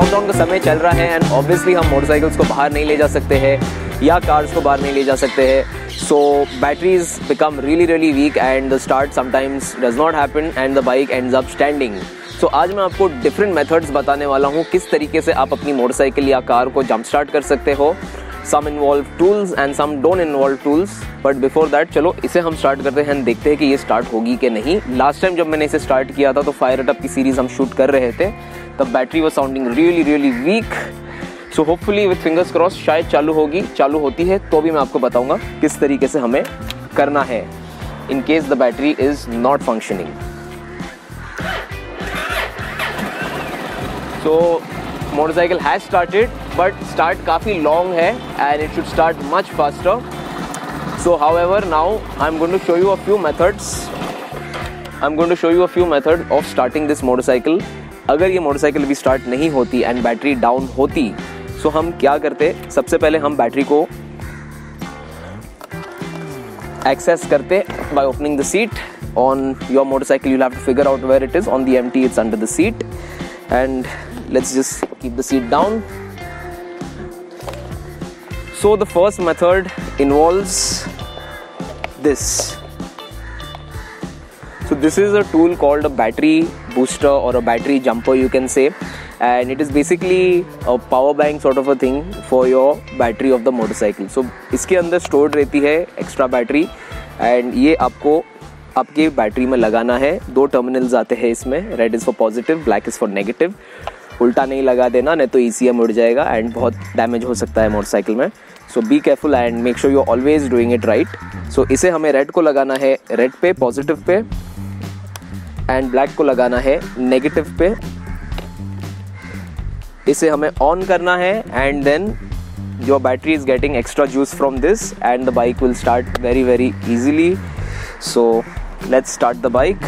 Lockdown का समय चल रहा है एंड ऑब्वियसली हम मोटरसाइकिल्स को बाहर नहीं ले जा सकते हैं या कार्स को बाहर नहीं ले जा सकते हैं। So batteries become really really weak and the start sometimes does not happen and the bike ends up standing so आज मैं आपको डिफरेंट मेथड्स बताने वाला हूँ किस तरीके से आप अपनी मोटरसाइकिल या कार को जंप स्टार्ट कर सकते हो। Some involve tools and some don't involve tools but before that चलो इसे हम स्टार्ट करते हैं देखते हैं कि ये स्टार्ट होगी कि नहीं। लास्ट टाइम जब मैंने इसे स्टार्ट किया था तो फायर अटअप की सीरीज़ हम शूट कर रहे थे। तब battery was sounding really really weak so hopefully with fingers cross शायद चालू होगी, चालू होती है तो भी मैं आपको बताऊँगा किस तरीके से हमें करना है in case the battery is not functioning so motorcycle has started but start काफ़ी लॉन्ग है and it should start much faster now I am going to show you a few methods I am going to show you a few method of starting this motorcycle अगर ये motorcycle भी start नहीं होती and battery down होती so हम क्या करते? सबसे पहले हम बैटरी को एक्सेस करते by opening the seat on your motorcycle you have to figure out where it is on the empty it's under the seat and let's just keep the seat down. So the first method involves this. So this is a tool called a battery booster or a battery jumper you can say and it is basically a power bank sort of a thing for your battery of the motorcycle so इसके अंदर stored रहती है extra battery and ये आपको आपके battery में लगाना है दो टर्मिनल्स आते हैं इसमें red is for positive black is for negative उल्टा नहीं लगा देना नहीं तो ई सी उड़ जाएगा एंड बहुत डैमेज हो सकता है मोटरसाइकिल में so be careful and make sure you always doing it right so इसे हमें रेड को लगाना है रेड पे पॉजिटिव पे एंड ब्लैक को लगाना है नेगेटिव पे। इसे हमें ऑन करना है and then your battery is getting extra juice from this and the bike will start very very easily so let's start the bike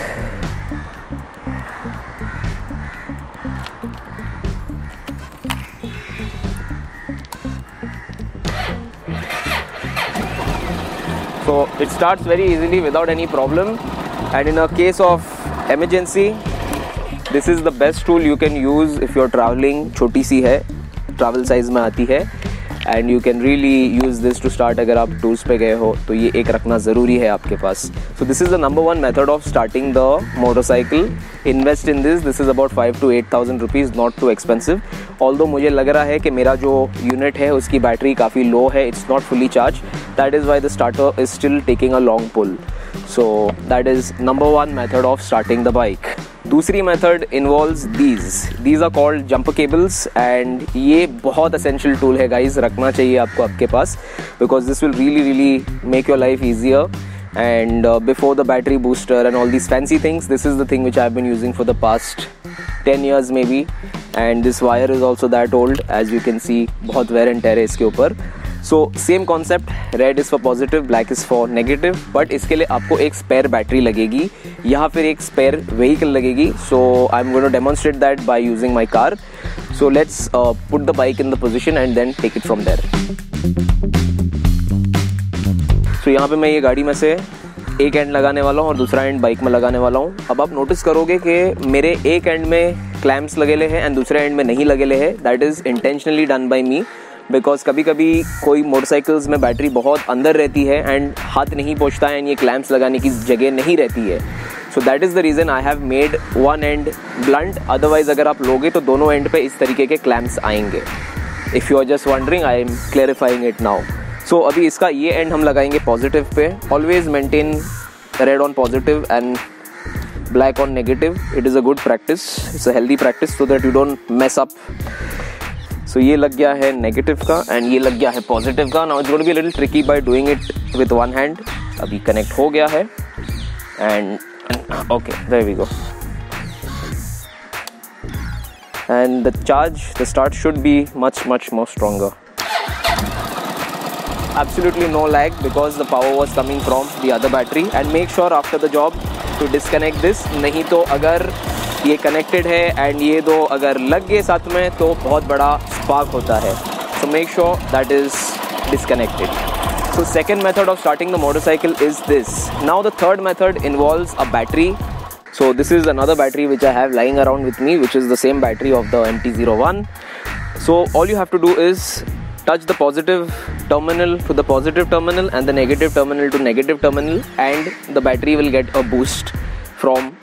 so, it starts very easily without any problem. And in a case of emergency this is the best tool you can use if you are travelling छोटी सी है travel size में आती है and you can really use this to start अगर आप tours पे गए हो तो ये एक रखना ज़रूरी है आपके पास। So this is the number one method of starting the motorcycle invest in this this is about five to eight thousand rupees not too expensive although मुझे लग रहा है कि मेरा जो यूनिट है, उसकी बैटरी काफ़ी लो है it's not fully charge that is why the starter is still taking a long pull so that is number one method of starting the bike दूसरी method involve these these are called jump cables and ये बहुत essential tool है guys रखना चाहिए आपको आपके पास because this will really really make your life easier and before the battery booster and all these fancy things this is the thing which I been using for the past ten years maybe and this wire is also that old as you can see बहुत wear and tear है इसके ऊपर. So same concept red is for positive black is for negative but इसके लिए आपको एक spare battery लगेगी। या फिर एक स्पेयर व्हीकल लगेगी। So I am going to demonstrate that by using my car so let's put the bike in the position and then take it from there so यहाँ पे मैं ये गाड़ी में से एक एंड लगाने वाला हूँ और दूसरा एंड बाइक में लगाने वाला हूँ। अब आप नोटिस करोगे कि मेरे एक एंड में क्लैम्प्स लगेले हैं एंड दूसरे एंड में नहीं लगेले हैं। That is intentionally done by me because कभी कभी कोई मोटरसाइकिल्स में बैटरी बहुत अंदर रहती है एंड हाथ नहीं पहुँचता है एंड ये क्लैम्प्स लगाने की जगह नहीं रहती है। So that is the reason I have made one end blunt otherwise अगर आप लोगे तो दोनों एंड पे इस तरीके के क्लैम्प्स आएँगे। If you are just wondering I am clarifying it now so अभी इसका ये एंड हम लगाएँगे पॉजिटिव पे। Always maintain red on positive and black on negative. It is a good practice. It's a healthy practice so that you don't mess up so ये लग गया है नेगेटिव का एंड ये लग गया है पॉजिटिव का. Now it be little tricky by doing it with one hand अभी कनेक्ट हो गया है. And okay there we go and the charge the start should be much much more stronger Absolutely no lag because the power was coming from the other battery. And make sure after the job to disconnect this. नहीं तो अगर ये connected है and ये दो अगर लग गए साथ में तो बहुत बड़ा spark hota hai. So make sure that is disconnected. So second method of starting the motorcycle is this. Now the third method involves a battery. So this is another battery which I have lying around with me which is the same battery of the MT-01. So all you have to do is touch the positive terminal to the positive terminal and the negative terminal to negative terminal and the battery will get a boost from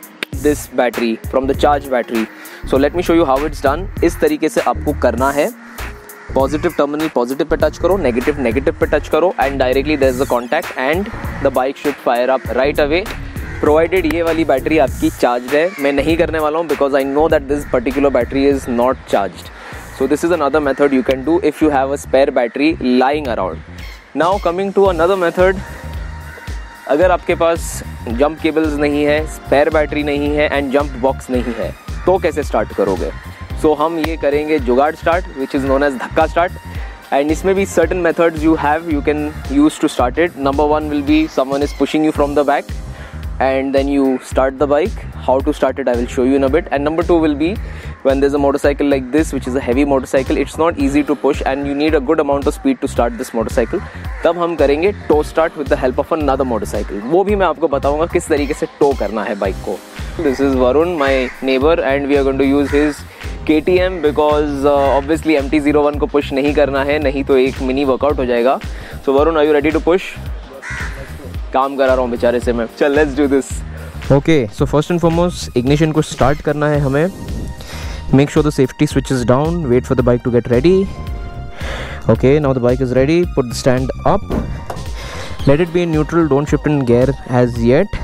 this battery from the charge battery so let me show you how it's done इस तरीके से आपको करना है। Positive terminal positive पे touch करो negative negative पे touch करो and directly there is the contact and the bike should fire up right away provided ये वाली बैटरी आपकी चार्ज है। मैं नहीं करने वाला हूँ because I know that this particular battery is not charge so this is another method you can do if you have a spare battery lying around now coming to another method अगर आपके पास jump cables नहीं है spare battery नहीं है and jump box नहीं है तो कैसे स्टार्ट करोगे सो so, हम ये करेंगे जुगाड़ start which is known as धक्का स्टार्ट एंड इसमें भी certain methods you have you can use to start it number one will be someone is pushing you from the back and then you start the bike how to start it i will show you in a bit and number two will be when there's a motorcycle like this which is a heavy motorcycle it's not easy to push and you need a good amount of speed to start this motorcycle तब हम करेंगे tow start with the help of another motorcycle वो भी मैं आपको बताऊँगा किस तरीके से टो करना है बाइक को this is my neighbour and we are going to use his K T M because obviously M T zero one को पुश नहीं करना है नहीं तो एक मिनी वर्कआउट हो जाएगा। So Varun are you ready to push काम करा रहा हूँ बेचारे से मैं। चल let's do this okay so first and foremost ignition को स्टार्ट करना है हमें। Make sure the safety switch is down wait for the bike to get ready okay now the bike is ready put the stand up let it be neutral don't shift in gear as yet.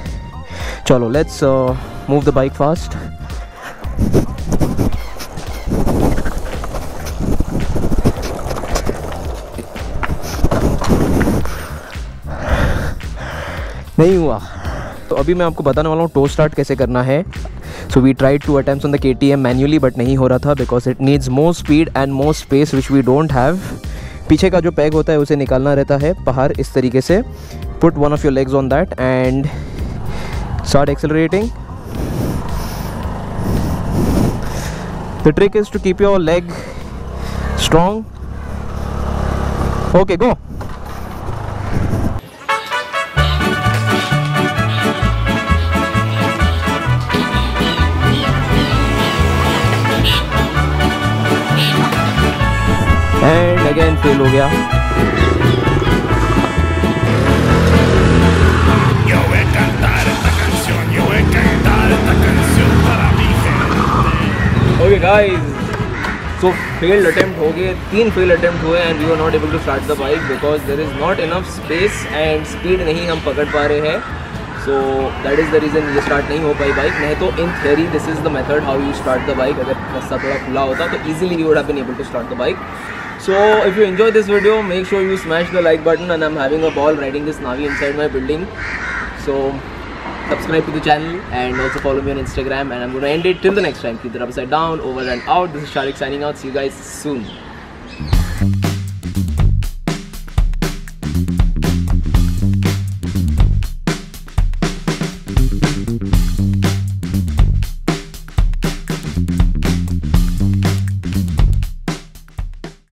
chalo let's uh, move the bike fast. नहीं हुआ। तो अभी मैं आपको बताने वाला हूँ to start कैसे करना है। So we try to attempt on the K T M manually but नहीं हो रहा था because it needs more speed and more space which we don't have पीछे का जो पैग होता है, उसे निकालना रहता है बाहर इस तरीके से। Put one of your legs on that and start accelerating the trick is to keep your leg strong okay go and again fail हो गया okay guys so failed attempt हो गए. तीन फेल अटेम्प्ट हुए and we are not able to start the bike because there is not enough space and speed नहीं हम पकड़ पा रहे हैं. So that is the reason ये स्टार्ट नहीं हो पाई बाइक नहीं तो in theory this is the method how you start the bike अगर रास्ता थोड़ा खुला होता तो easily you would have been able to start the bike so So if you enjoy this video, make sure you smash the like button and I'm having a ball riding this Navi inside my building. So subscribe to the channel and also follow me on Instagram and I'm to end it till the next time. Keep it upside down, over and out. This is Sharik signing out. See you guys soon.